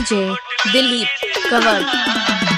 DJ Dilip Kanwar.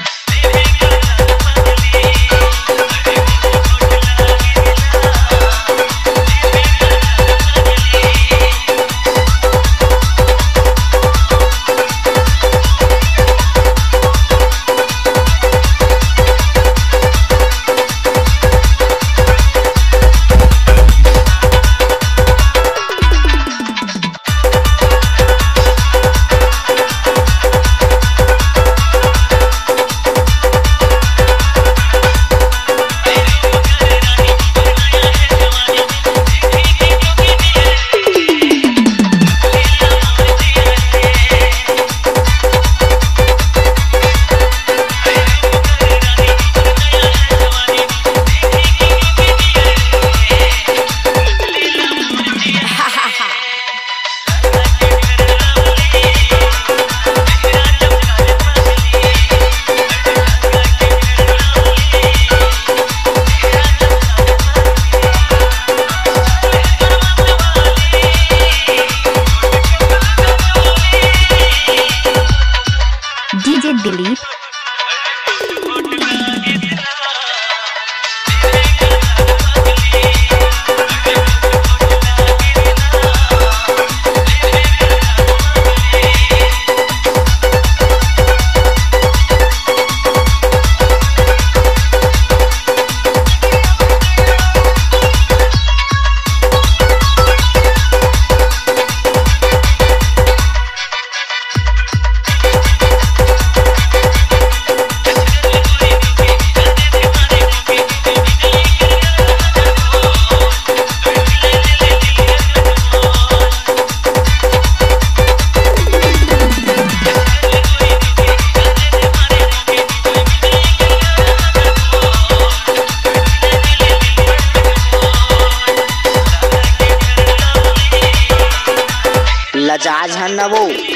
लजाज है न